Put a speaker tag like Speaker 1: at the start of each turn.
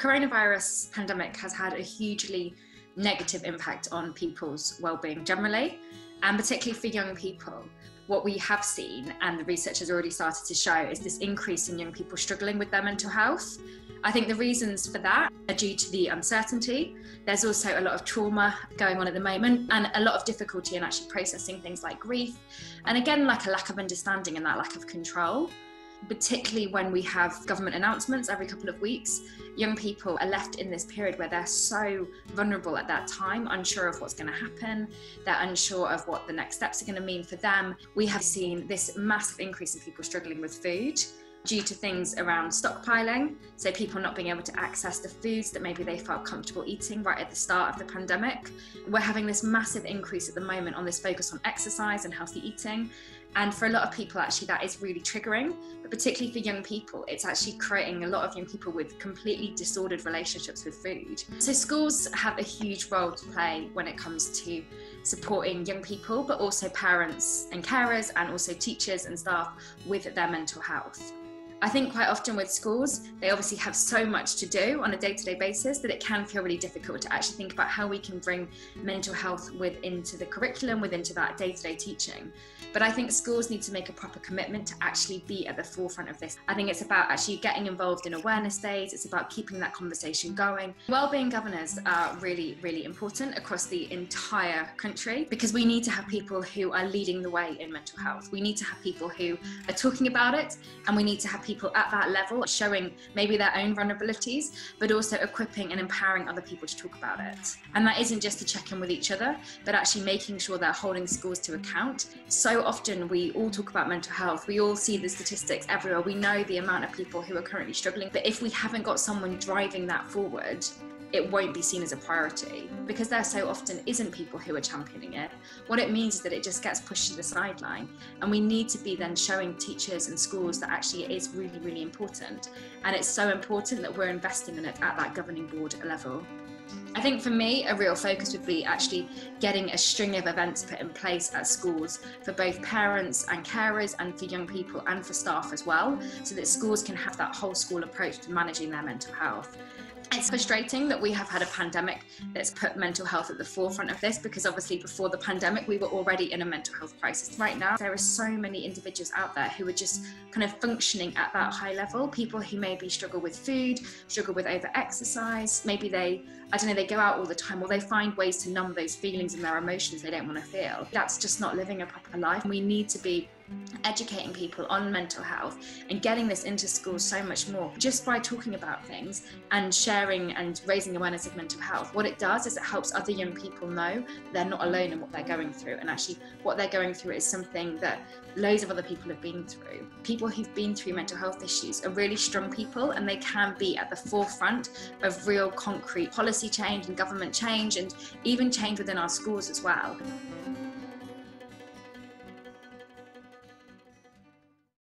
Speaker 1: coronavirus pandemic has had a hugely negative impact on people's well-being generally and particularly for young people. What we have seen and the research has already started to show is this increase in young people struggling with their mental health. I think the reasons for that are due to the uncertainty. There's also a lot of trauma going on at the moment and a lot of difficulty in actually processing things like grief and again like a lack of understanding and that lack of control particularly when we have government announcements every couple of weeks, young people are left in this period where they're so vulnerable at that time, unsure of what's going to happen, they're unsure of what the next steps are going to mean for them. We have seen this massive increase in people struggling with food due to things around stockpiling, so people not being able to access the foods that maybe they felt comfortable eating right at the start of the pandemic. We're having this massive increase at the moment on this focus on exercise and healthy eating. And for a lot of people, actually, that is really triggering. But particularly for young people, it's actually creating a lot of young people with completely disordered relationships with food. So, schools have a huge role to play when it comes to supporting young people, but also parents and carers, and also teachers and staff with their mental health. I think quite often with schools, they obviously have so much to do on a day to day basis that it can feel really difficult to actually think about how we can bring mental health with into the curriculum, within to that day to day teaching. But I think schools need to make a proper commitment to actually be at the forefront of this. I think it's about actually getting involved in awareness days, it's about keeping that conversation going. Wellbeing governors are really, really important across the entire country because we need to have people who are leading the way in mental health. We need to have people who are talking about it and we need to have people at that level showing maybe their own vulnerabilities, but also equipping and empowering other people to talk about it. And that isn't just to check in with each other, but actually making sure they're holding schools to account. So often we all talk about mental health, we all see the statistics everywhere, we know the amount of people who are currently struggling, but if we haven't got someone driving that forward, it won't be seen as a priority because there so often isn't people who are championing it. What it means is that it just gets pushed to the sideline, and we need to be then showing teachers and schools that actually it is really, really important. And it's so important that we're investing in it at that governing board level. I think for me, a real focus would be actually getting a string of events put in place at schools for both parents and carers and for young people and for staff as well, so that schools can have that whole school approach to managing their mental health. It's frustrating that we have had a pandemic that's put mental health at the forefront of this because obviously before the pandemic we were already in a mental health crisis. Right now there are so many individuals out there who are just kind of functioning at that high level. People who maybe struggle with food, struggle with over exercise, maybe they I don't know, they go out all the time or they find ways to numb those feelings and their emotions they don't want to feel. That's just not living a proper life. We need to be educating people on mental health and getting this into schools so much more just by talking about things and sharing and raising awareness of mental health. What it does is it helps other young people know they're not alone in what they're going through. And actually what they're going through is something that loads of other people have been through. People who've been through mental health issues are really strong people and they can be at the forefront of real concrete policy change and government change and even change within our schools as well